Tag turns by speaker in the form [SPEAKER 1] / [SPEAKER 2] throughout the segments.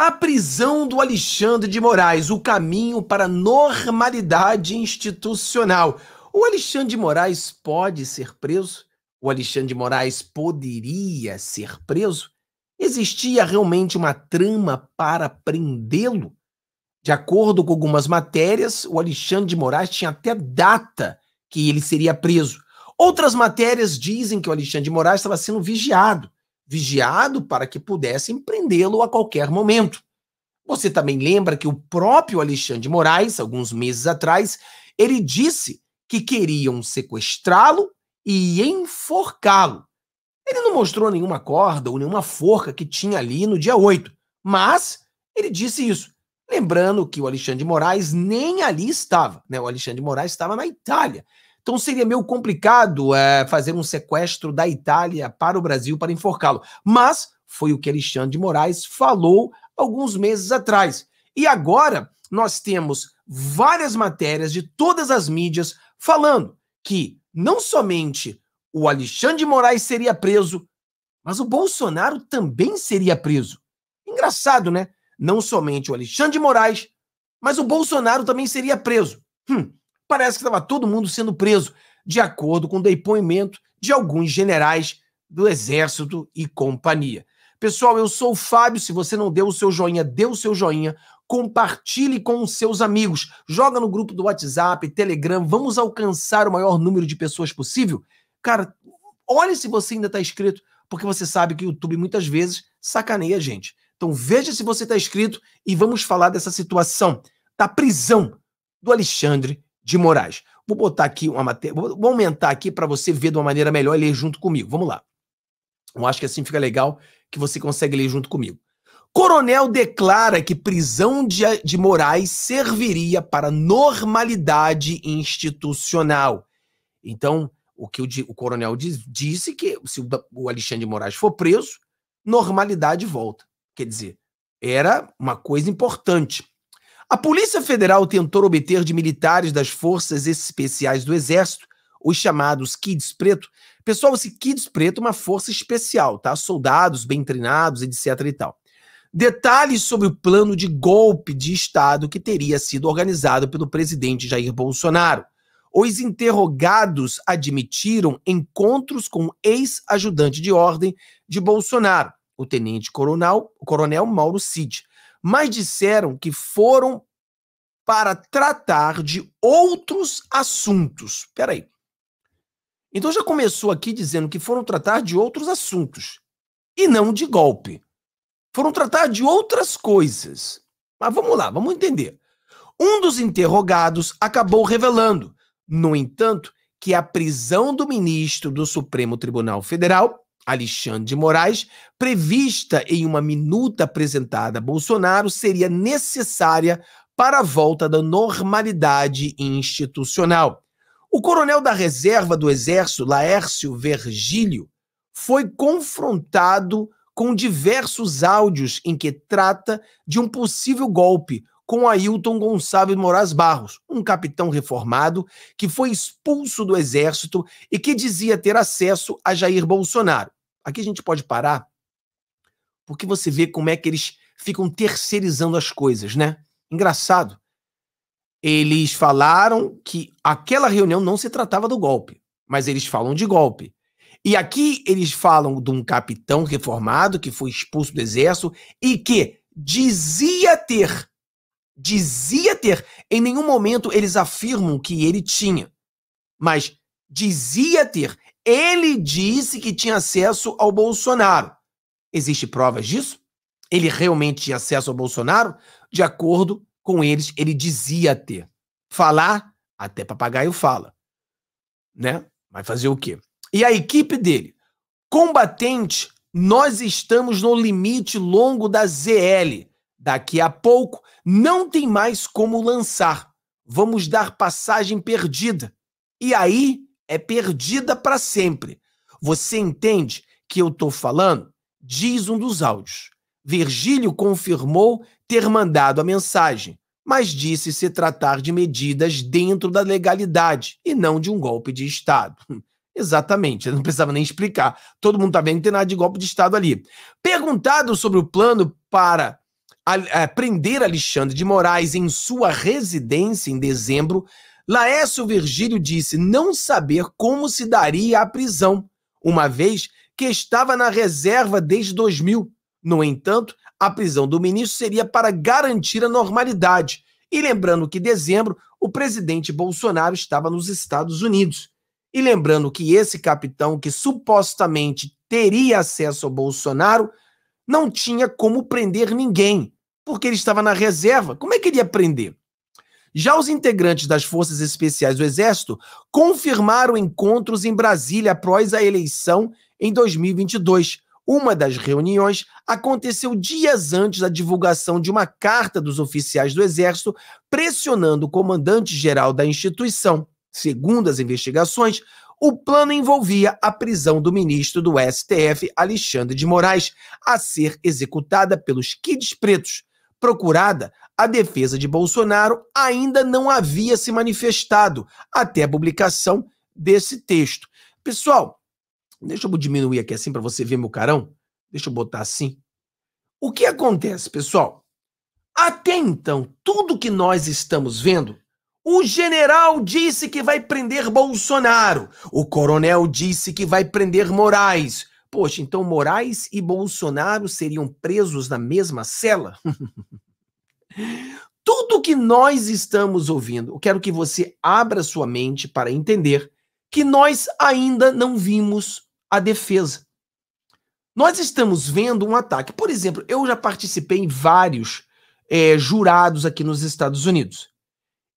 [SPEAKER 1] A prisão do Alexandre de Moraes, o caminho para a normalidade institucional. O Alexandre de Moraes pode ser preso? O Alexandre de Moraes poderia ser preso? Existia realmente uma trama para prendê-lo? De acordo com algumas matérias, o Alexandre de Moraes tinha até data que ele seria preso. Outras matérias dizem que o Alexandre de Moraes estava sendo vigiado vigiado para que pudessem prendê-lo a qualquer momento. Você também lembra que o próprio Alexandre de Moraes, alguns meses atrás, ele disse que queriam sequestrá-lo e enforcá-lo. Ele não mostrou nenhuma corda ou nenhuma forca que tinha ali no dia 8, mas ele disse isso. Lembrando que o Alexandre de Moraes nem ali estava, né? O Alexandre de Moraes estava na Itália. Então seria meio complicado é, fazer um sequestro da Itália para o Brasil para enforcá-lo. Mas foi o que Alexandre de Moraes falou alguns meses atrás. E agora nós temos várias matérias de todas as mídias falando que não somente o Alexandre de Moraes seria preso, mas o Bolsonaro também seria preso. Engraçado, né? Não somente o Alexandre de Moraes, mas o Bolsonaro também seria preso. Hum, parece que estava todo mundo sendo preso, de acordo com o depoimento de alguns generais do Exército e companhia. Pessoal, eu sou o Fábio. Se você não deu o seu joinha, dê o seu joinha. Compartilhe com os seus amigos. Joga no grupo do WhatsApp, Telegram. Vamos alcançar o maior número de pessoas possível. Cara, olhe se você ainda está inscrito, porque você sabe que o YouTube muitas vezes sacaneia a gente. Então veja se você está inscrito e vamos falar dessa situação da prisão do Alexandre de Moraes. Vou botar aqui uma matéria, vou aumentar aqui para você ver de uma maneira melhor e ler junto comigo. Vamos lá. Eu acho que assim fica legal que você consegue ler junto comigo. Coronel declara que prisão de, de Moraes serviria para normalidade institucional. Então, o que o, o coronel diz, disse que se o, o Alexandre de Moraes for preso, normalidade volta. Quer dizer, era uma coisa importante. A Polícia Federal tentou obter de militares das Forças Especiais do Exército, os chamados Kids Preto. Pessoal, esse Kids Preto é uma força especial, tá? Soldados bem treinados, etc e tal. Detalhes sobre o plano de golpe de Estado que teria sido organizado pelo presidente Jair Bolsonaro. Os interrogados admitiram encontros com ex-ajudante de ordem de Bolsonaro, o tenente-coronel coronel Mauro Cid mas disseram que foram para tratar de outros assuntos. Peraí. Então já começou aqui dizendo que foram tratar de outros assuntos e não de golpe. Foram tratar de outras coisas. Mas vamos lá, vamos entender. Um dos interrogados acabou revelando, no entanto, que a prisão do ministro do Supremo Tribunal Federal Alexandre de Moraes, prevista em uma minuta apresentada a Bolsonaro, seria necessária para a volta da normalidade institucional. O coronel da reserva do Exército, Laércio Vergílio, foi confrontado com diversos áudios em que trata de um possível golpe com Ailton Gonçalves Moraes Barros, um capitão reformado que foi expulso do exército e que dizia ter acesso a Jair Bolsonaro. Aqui a gente pode parar, porque você vê como é que eles ficam terceirizando as coisas, né? Engraçado. Eles falaram que aquela reunião não se tratava do golpe, mas eles falam de golpe. E aqui eles falam de um capitão reformado que foi expulso do exército e que dizia ter, dizia ter, em nenhum momento eles afirmam que ele tinha, mas dizia ter. Ele disse que tinha acesso ao Bolsonaro. Existe provas disso? Ele realmente tinha acesso ao Bolsonaro? De acordo com eles, ele dizia ter. Falar, até papagaio fala. Né? Vai fazer o quê? E a equipe dele? Combatente, nós estamos no limite longo da ZL. Daqui a pouco não tem mais como lançar. Vamos dar passagem perdida. E aí é perdida para sempre. Você entende que eu estou falando? Diz um dos áudios. Virgílio confirmou ter mandado a mensagem, mas disse se tratar de medidas dentro da legalidade e não de um golpe de Estado. Exatamente, eu não precisava nem explicar. Todo mundo está vendo que tem nada de golpe de Estado ali. Perguntado sobre o plano para a, a prender Alexandre de Moraes em sua residência em dezembro, Laércio Virgílio disse não saber como se daria a prisão, uma vez que estava na reserva desde 2000. No entanto, a prisão do ministro seria para garantir a normalidade. E lembrando que em dezembro o presidente Bolsonaro estava nos Estados Unidos. E lembrando que esse capitão que supostamente teria acesso ao Bolsonaro não tinha como prender ninguém, porque ele estava na reserva. Como é que ele ia prender? Já os integrantes das Forças Especiais do Exército confirmaram encontros em Brasília após a eleição em 2022. Uma das reuniões aconteceu dias antes da divulgação de uma carta dos oficiais do Exército pressionando o comandante-geral da instituição. Segundo as investigações, o plano envolvia a prisão do ministro do STF, Alexandre de Moraes, a ser executada pelos Kids Pretos. Procurada, a defesa de Bolsonaro ainda não havia se manifestado até a publicação desse texto. Pessoal, deixa eu diminuir aqui assim para você ver meu carão. Deixa eu botar assim. O que acontece, pessoal? Até então, tudo que nós estamos vendo o general disse que vai prender Bolsonaro. O coronel disse que vai prender Moraes. Poxa, então Moraes e Bolsonaro seriam presos na mesma cela? Tudo que nós estamos ouvindo, eu quero que você abra sua mente para entender que nós ainda não vimos a defesa. Nós estamos vendo um ataque. Por exemplo, eu já participei em vários é, jurados aqui nos Estados Unidos.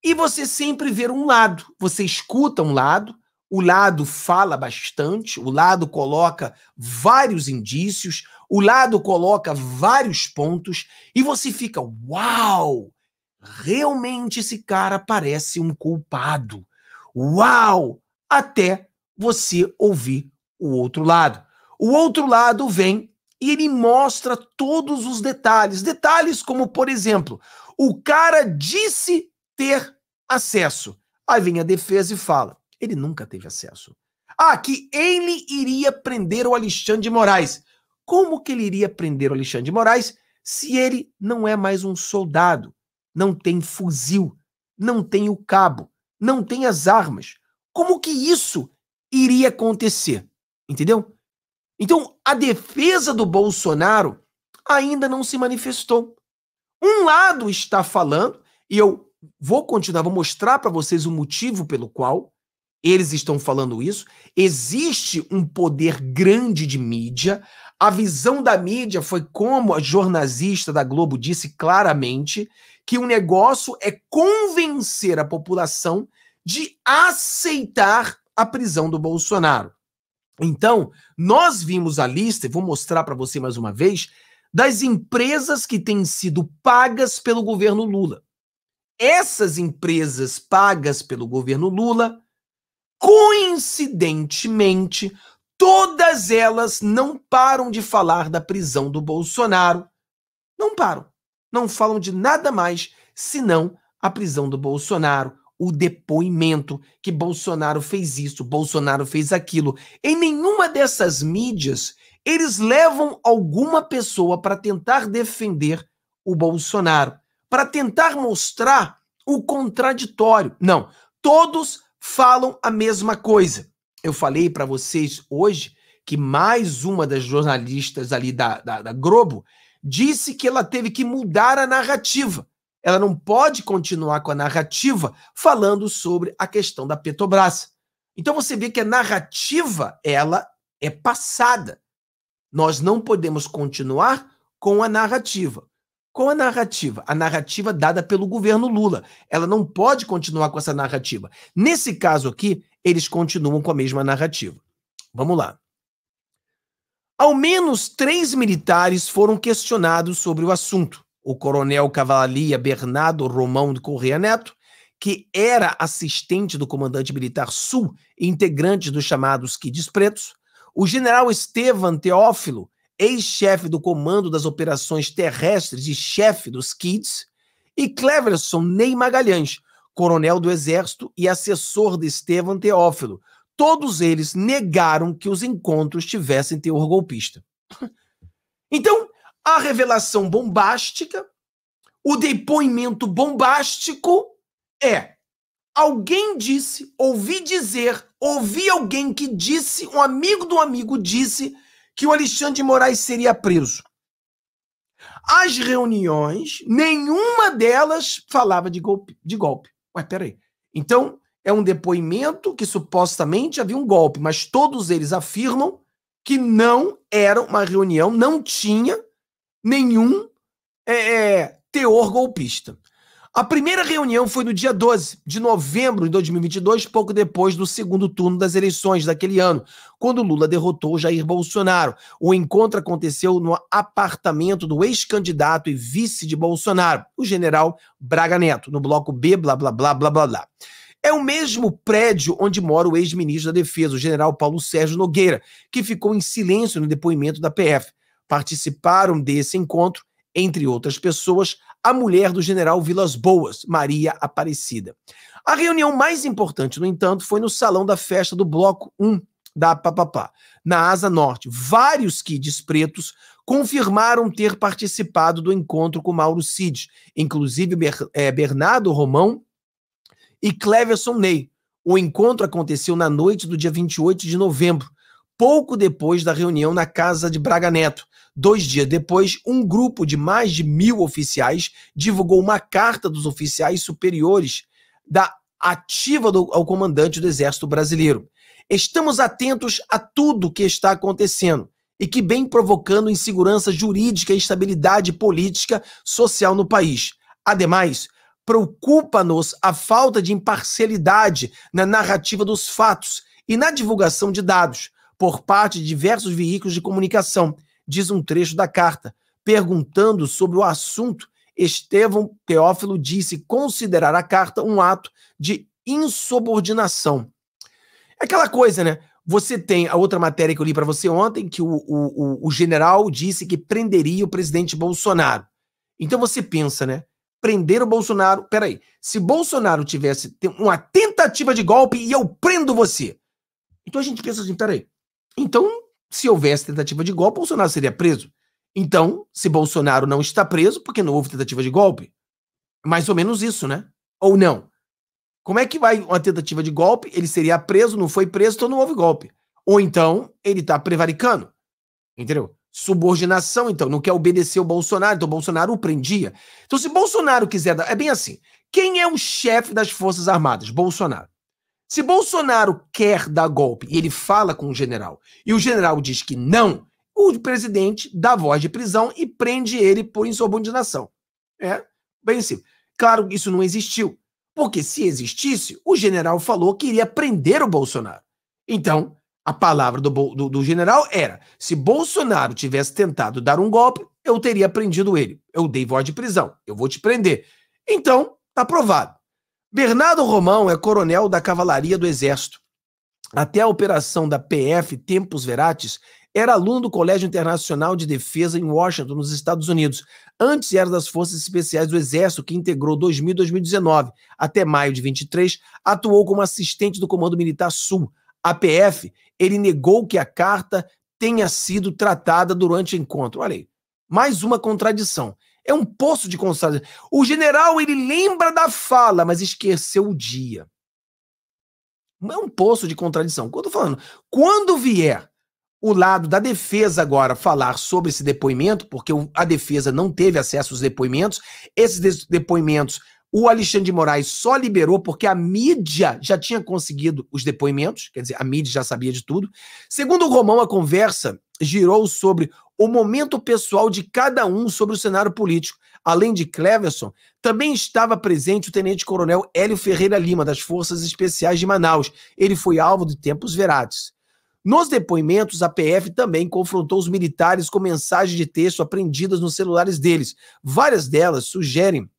[SPEAKER 1] E você sempre vê um lado. Você escuta um lado, o lado fala bastante, o lado coloca vários indícios, o lado coloca vários pontos, e você fica, uau! Realmente esse cara parece um culpado. Uau! Até você ouvir o outro lado. O outro lado vem e ele mostra todos os detalhes. Detalhes como, por exemplo, o cara disse ter acesso. Aí vem a defesa e fala: ele nunca teve acesso. Ah, que ele iria prender o Alexandre de Moraes. Como que ele iria prender o Alexandre de Moraes se ele não é mais um soldado, não tem fuzil, não tem o cabo, não tem as armas? Como que isso iria acontecer? Entendeu? Então, a defesa do Bolsonaro ainda não se manifestou. Um lado está falando, e eu vou continuar, vou mostrar para vocês o motivo pelo qual eles estão falando isso. Existe um poder grande de mídia. A visão da mídia foi como a jornalista da Globo disse claramente que o negócio é convencer a população de aceitar a prisão do Bolsonaro. Então, nós vimos a lista, e vou mostrar para você mais uma vez, das empresas que têm sido pagas pelo governo Lula essas empresas pagas pelo governo Lula, coincidentemente, todas elas não param de falar da prisão do Bolsonaro. Não param. Não falam de nada mais senão a prisão do Bolsonaro, o depoimento que Bolsonaro fez isso, Bolsonaro fez aquilo. Em nenhuma dessas mídias eles levam alguma pessoa para tentar defender o Bolsonaro para tentar mostrar o contraditório. Não, todos falam a mesma coisa. Eu falei para vocês hoje que mais uma das jornalistas ali da, da, da Globo disse que ela teve que mudar a narrativa. Ela não pode continuar com a narrativa falando sobre a questão da Petrobras. Então você vê que a narrativa, ela é passada. Nós não podemos continuar com a narrativa. Qual a narrativa? A narrativa dada pelo governo Lula. Ela não pode continuar com essa narrativa. Nesse caso aqui, eles continuam com a mesma narrativa. Vamos lá. Ao menos três militares foram questionados sobre o assunto. O coronel Cavalaria Bernardo Romão de Correia Neto, que era assistente do comandante militar sul integrante dos chamados Kids Pretos, o general Estevan Teófilo, ex-chefe do comando das operações terrestres e chefe dos KIDS, e Cleverson Ney Magalhães, coronel do Exército e assessor de Estevam Teófilo. Todos eles negaram que os encontros tivessem teor golpista. Então, a revelação bombástica O depoimento bombástico é alguém disse, ouvi dizer, ouvi alguém que disse, um amigo do amigo disse que o Alexandre de Moraes seria preso. As reuniões, nenhuma delas falava de golpe. De golpe. Ué, peraí. Então, é um depoimento que supostamente havia um golpe, mas todos eles afirmam que não era uma reunião, não tinha nenhum é, é, teor golpista. A primeira reunião foi no dia 12 de novembro de 2022, pouco depois do segundo turno das eleições daquele ano, quando Lula derrotou Jair Bolsonaro. O encontro aconteceu no apartamento do ex-candidato e vice de Bolsonaro, o general Braga Neto, no bloco B, blá blá blá blá blá blá. É o mesmo prédio onde mora o ex-ministro da Defesa, o general Paulo Sérgio Nogueira, que ficou em silêncio no depoimento da PF. Participaram desse encontro, entre outras pessoas, a mulher do general Vilas Boas, Maria Aparecida. A reunião mais importante, no entanto, foi no salão da festa do Bloco 1 da Papapá, na Asa Norte. Vários kids pretos confirmaram ter participado do encontro com Mauro Cid, inclusive é, Bernardo Romão e Cleverson Ney. O encontro aconteceu na noite do dia 28 de novembro, pouco depois da reunião na casa de Braga Neto, Dois dias depois, um grupo de mais de mil oficiais divulgou uma carta dos oficiais superiores da ativa do, ao comandante do Exército Brasileiro. Estamos atentos a tudo que está acontecendo e que vem provocando insegurança jurídica e instabilidade política social no país. Ademais, preocupa-nos a falta de imparcialidade na narrativa dos fatos e na divulgação de dados por parte de diversos veículos de comunicação diz um trecho da carta. Perguntando sobre o assunto, Estevão Teófilo disse considerar a carta um ato de insubordinação. É aquela coisa, né? Você tem a outra matéria que eu li para você ontem, que o, o, o general disse que prenderia o presidente Bolsonaro. Então você pensa, né? Prender o Bolsonaro. Peraí, se Bolsonaro tivesse uma tentativa de golpe e eu prendo você. Então a gente pensa assim: peraí. Então se houvesse tentativa de golpe, Bolsonaro seria preso. Então, se Bolsonaro não está preso, porque não houve tentativa de golpe? Mais ou menos isso, né? Ou não? Como é que vai uma tentativa de golpe? Ele seria preso, não foi preso, então não houve golpe. Ou então, ele está prevaricando. Entendeu? Subordinação, então, não quer obedecer o Bolsonaro, então Bolsonaro o prendia. Então, se Bolsonaro quiser. É bem assim. Quem é o chefe das Forças Armadas? Bolsonaro. Se Bolsonaro quer dar golpe e ele fala com o general, e o general diz que não, o presidente dá voz de prisão e prende ele por insubordinação. É bem simples. Claro isso não existiu, porque se existisse, o general falou que iria prender o Bolsonaro. Então, a palavra do, do, do general era: se Bolsonaro tivesse tentado dar um golpe, eu teria prendido ele. Eu dei voz de prisão, eu vou te prender. Então, tá provado. Bernardo Romão é coronel da Cavalaria do Exército. Até a operação da PF Tempos Veratis, era aluno do Colégio Internacional de Defesa em Washington, nos Estados Unidos. Antes era das Forças Especiais do Exército, que integrou 2000 e 2019. Até maio de 23, atuou como assistente do Comando Militar Sul. A PF, ele negou que a carta tenha sido tratada durante o encontro. Olha aí, mais uma contradição. É um poço de constatação. O general, ele lembra da fala, mas esqueceu o dia. É um poço de contradição. Quando falando, quando vier o lado da defesa agora falar sobre esse depoimento, porque a defesa não teve acesso aos depoimentos, esses depoimentos o Alexandre de Moraes só liberou porque a mídia já tinha conseguido os depoimentos, quer dizer, a mídia já sabia de tudo. Segundo o Romão, a conversa girou sobre o momento pessoal de cada um sobre o cenário político. Além de Cleverson, também estava presente o tenente-coronel Hélio Ferreira Lima, das Forças Especiais de Manaus. Ele foi alvo de tempos verados. Nos depoimentos, a PF também confrontou os militares com mensagens de texto apreendidas nos celulares deles. Várias delas sugerem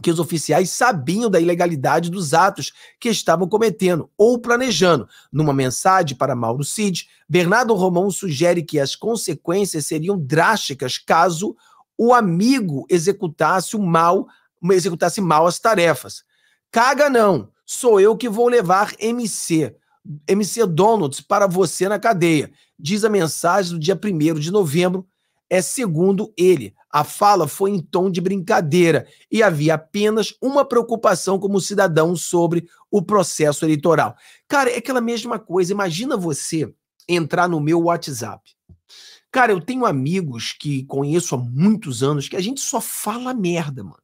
[SPEAKER 1] que os oficiais sabiam da ilegalidade dos atos que estavam cometendo ou planejando. Numa mensagem para Mauro Cid, Bernardo Romão sugere que as consequências seriam drásticas caso o amigo executasse o mal, executasse mal as tarefas. Caga não, sou eu que vou levar MC, MC Donuts para você na cadeia. Diz a mensagem do dia 1 de novembro, é segundo ele. A fala foi em tom de brincadeira e havia apenas uma preocupação como cidadão sobre o processo eleitoral. Cara, é aquela mesma coisa. Imagina você entrar no meu WhatsApp. Cara, eu tenho amigos que conheço há muitos anos que a gente só fala merda, mano.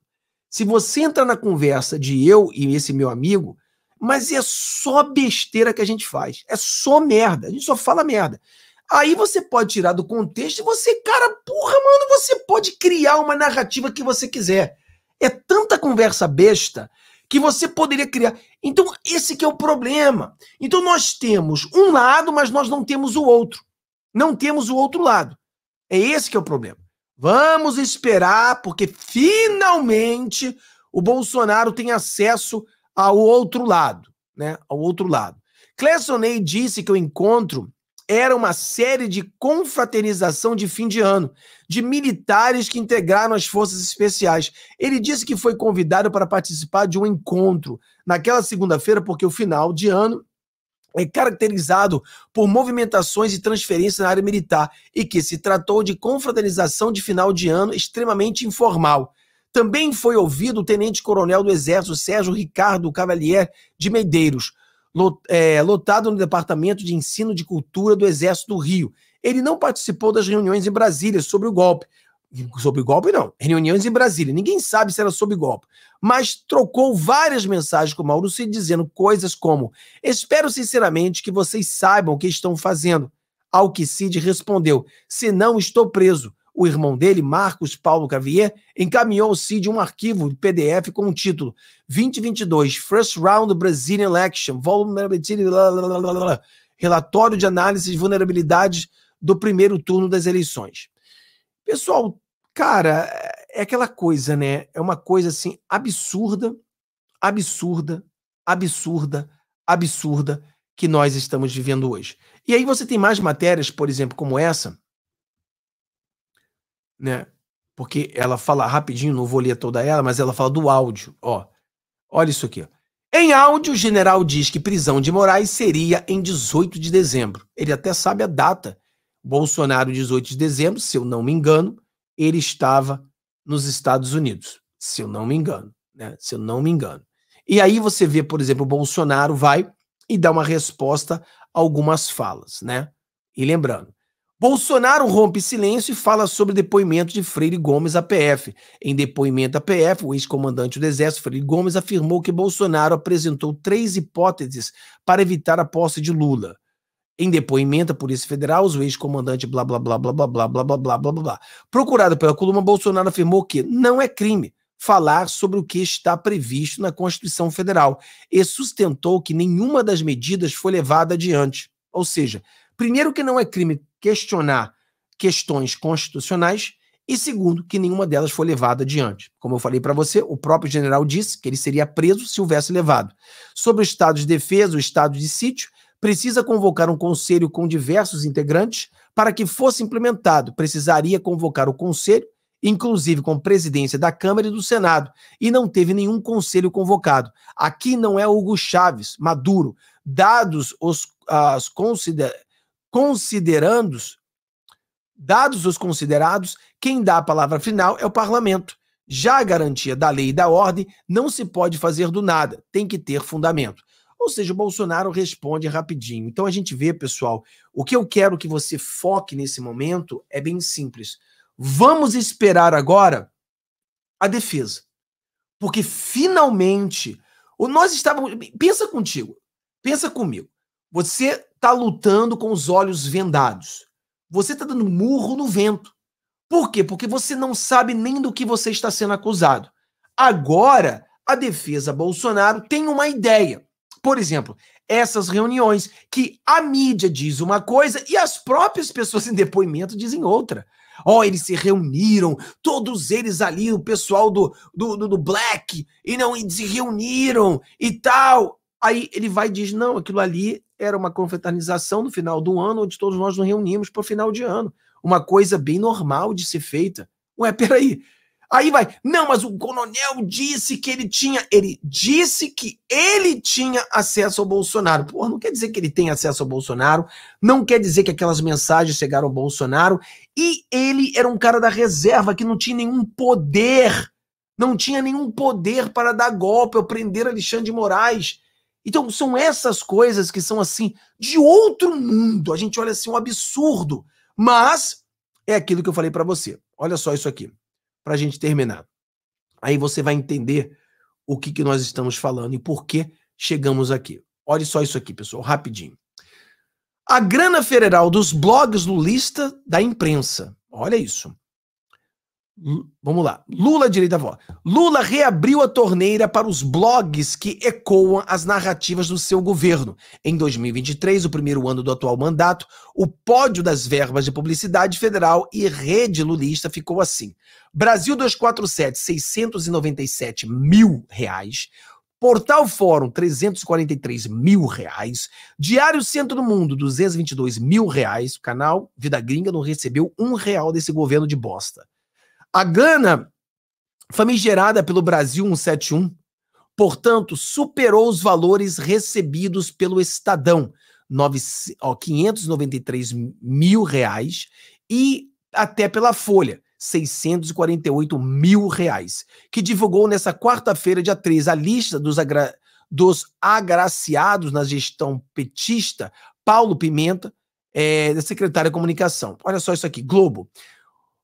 [SPEAKER 1] Se você entra na conversa de eu e esse meu amigo, mas é só besteira que a gente faz. É só merda. A gente só fala merda. Aí você pode tirar do contexto e você, cara, porra, mano, você pode criar uma narrativa que você quiser. É tanta conversa besta que você poderia criar. Então, esse que é o problema. Então, nós temos um lado, mas nós não temos o outro. Não temos o outro lado. É esse que é o problema. Vamos esperar, porque finalmente o Bolsonaro tem acesso ao outro lado, né? Ao outro lado. Clesonei disse que o encontro era uma série de confraternização de fim de ano, de militares que integraram as forças especiais. Ele disse que foi convidado para participar de um encontro naquela segunda-feira, porque o final de ano é caracterizado por movimentações e transferências na área militar e que se tratou de confraternização de final de ano extremamente informal. Também foi ouvido o tenente-coronel do Exército Sérgio Ricardo Cavalier de Medeiros, lotado no Departamento de Ensino de Cultura do Exército do Rio. Ele não participou das reuniões em Brasília sobre o golpe. Sobre o golpe, não. Reuniões em Brasília. Ninguém sabe se era sobre golpe. Mas trocou várias mensagens com o Mauro Cid dizendo coisas como: Espero sinceramente que vocês saibam o que estão fazendo. Ao que Cid respondeu: Se não, estou preso o irmão dele, Marcos Paulo Cavier, encaminhou ao CID um arquivo de PDF com o título 2022 First Round Brazilian Election, Vulnerability, Relatório de Análise de Vulnerabilidades do primeiro turno das eleições. Pessoal, cara, é aquela coisa, né? É uma coisa assim absurda, absurda, absurda, absurda que nós estamos vivendo hoje. E aí você tem mais matérias, por exemplo, como essa, né? Porque ela fala rapidinho, não vou ler toda ela, mas ela fala do áudio, ó. Olha isso aqui. Em áudio, o general diz que prisão de Moraes seria em 18 de dezembro. Ele até sabe a data. Bolsonaro, 18 de dezembro, se eu não me engano, ele estava nos Estados Unidos. Se eu não me engano, né? Se eu não me engano. E aí você vê, por exemplo, o Bolsonaro vai e dá uma resposta a algumas falas, né? E lembrando, Bolsonaro rompe silêncio e fala sobre depoimento de Freire Gomes à PF. Em depoimento à PF, o ex-comandante do Exército, Freire Gomes, afirmou que Bolsonaro apresentou três hipóteses para evitar a posse de Lula. Em depoimento à Polícia Federal, o ex-comandante blá blá blá blá blá blá blá blá blá blá blá. Procurado pela coluna, Bolsonaro afirmou que não é crime falar sobre o que está previsto na Constituição Federal e sustentou que nenhuma das medidas foi levada adiante. Ou seja, primeiro que não é crime questionar questões constitucionais e segundo, que nenhuma delas foi levada adiante. Como eu falei para você, o próprio general disse que ele seria preso se houvesse levado. Sobre o estado de defesa, o estado de sítio, precisa convocar um conselho com diversos integrantes para que fosse implementado. Precisaria convocar o conselho, inclusive com presidência da Câmara e do Senado, e não teve nenhum conselho convocado. Aqui não é Hugo Chaves, Maduro, dados os as considerações considerandos, dados os considerados, quem dá a palavra final é o parlamento. Já a garantia da lei e da ordem não se pode fazer do nada, tem que ter fundamento. Ou seja, o Bolsonaro responde rapidinho. Então a gente vê, pessoal, o que eu quero que você foque nesse momento é bem simples. Vamos esperar agora a defesa. Porque finalmente, nós estávamos. Pensa contigo, pensa comigo. Você está lutando com os olhos vendados. Você está dando murro no vento. Por quê? Porque você não sabe nem do que você está sendo acusado. Agora, a defesa Bolsonaro tem uma ideia. Por exemplo, essas reuniões que a mídia diz uma coisa e as próprias pessoas em depoimento dizem outra. Ó, oh, eles se reuniram, todos eles ali, o pessoal do, do, do, do Black, e não e se reuniram e tal. Aí ele vai e diz: não, aquilo ali era uma confraternização no final do ano, onde todos nós nos reunimos para o final de ano. Uma coisa bem normal de ser feita. Ué, peraí. Aí vai, não, mas o coronel disse que ele tinha. Ele disse que ele tinha acesso ao Bolsonaro. Porra, não quer dizer que ele tem acesso ao Bolsonaro, não quer dizer que aquelas mensagens chegaram ao Bolsonaro. E ele era um cara da reserva que não tinha nenhum poder, não tinha nenhum poder para dar golpe ou prender Alexandre de Moraes. Então, são essas coisas que são assim, de outro mundo. A gente olha assim, um absurdo. Mas é aquilo que eu falei para você. Olha só isso aqui para a gente terminar. Aí você vai entender o que, que nós estamos falando e por que chegamos aqui. Olha só isso aqui, pessoal, rapidinho. A grana federal dos blogs lulista da imprensa. Olha isso. Vamos lá. Lula, direita avó. Lula reabriu a torneira para os blogs que ecoam as narrativas do seu governo. Em 2023, o primeiro ano do atual mandato, o pódio das verbas de publicidade federal e rede lulista ficou assim. Brasil 247, 697 mil reais. Portal Fórum, 343 mil reais. Diário Centro do Mundo, 222 mil reais. O canal Vida Gringa não recebeu um real desse governo de bosta. A grana famigerada pelo Brasil 171, portanto, superou os valores recebidos pelo Estadão, 9, ó, 593 mil reais, e até pela Folha, 648 mil reais, que divulgou nessa quarta-feira, dia 3, a lista dos, agra dos agraciados na gestão petista, Paulo Pimenta, é, da secretária de comunicação. Olha só isso aqui, Globo.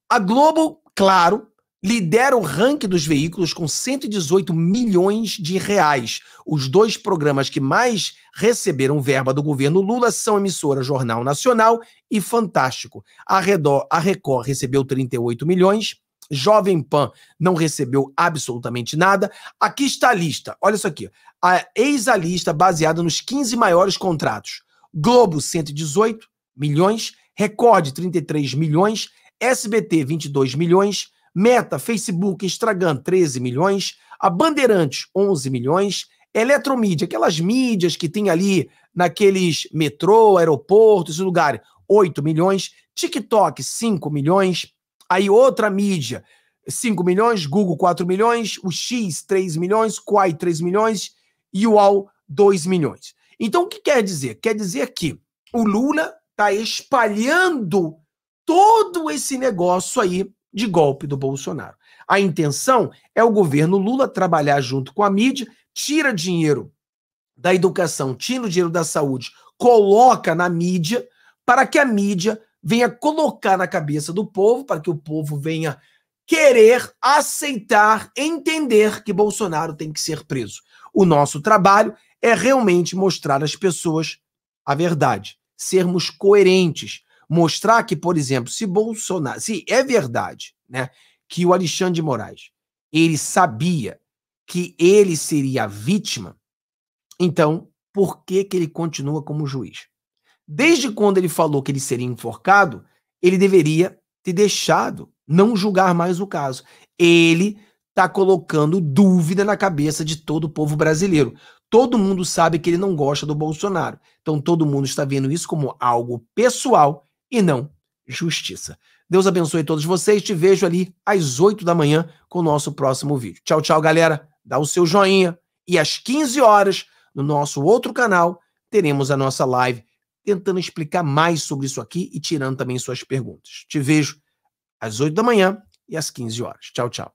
[SPEAKER 1] A Globo Claro lidera o ranking dos veículos com 118 milhões de reais. Os dois programas que mais receberam verba do governo Lula são emissora Jornal Nacional e Fantástico. A, Redor, a Record recebeu 38 milhões. Jovem Pan não recebeu absolutamente nada. Aqui está a lista. Olha isso aqui. A, eis a lista baseada nos 15 maiores contratos. Globo, 118 milhões. Record, 33 milhões. SBT 22 milhões, Meta, Facebook, Instagram 13 milhões, a Bandeirantes 11 milhões, Eletromídia, aquelas mídias que tem ali naqueles metrô, aeroportos, lugares, 8 milhões, TikTok 5 milhões, aí outra mídia 5 milhões, Google 4 milhões, o X 3 milhões, Quai 3 milhões. E o UOL 2 milhões. Então o que quer dizer? Quer dizer que o Lula está espalhando todo esse negócio aí de golpe do Bolsonaro. A intenção é o governo Lula trabalhar junto com a mídia, tira dinheiro da educação, tira o dinheiro da saúde, coloca na mídia, para que a mídia venha colocar na cabeça do povo, para que o povo venha querer, aceitar, entender que Bolsonaro tem que ser preso. O nosso trabalho é realmente mostrar às pessoas a verdade, sermos coerentes, mostrar que, por exemplo, se Bolsonaro, se é verdade, né, que o Alexandre de Moraes, ele sabia que ele seria a vítima, então por que que ele continua como juiz? Desde quando ele falou que ele seria enforcado, ele deveria ter deixado, não julgar mais o caso. Ele está colocando dúvida na cabeça de todo o povo brasileiro. Todo mundo sabe que ele não gosta do Bolsonaro. Então todo mundo está vendo isso como algo pessoal e não justiça. Deus abençoe todos vocês. Te vejo ali às 8 da manhã com o nosso próximo vídeo. Tchau, tchau, galera. Dá o seu joinha. E às 15 horas, no nosso outro canal, teremos a nossa live tentando explicar mais sobre isso aqui e tirando também suas perguntas. Te vejo às 8 da manhã e às 15 horas. Tchau, tchau.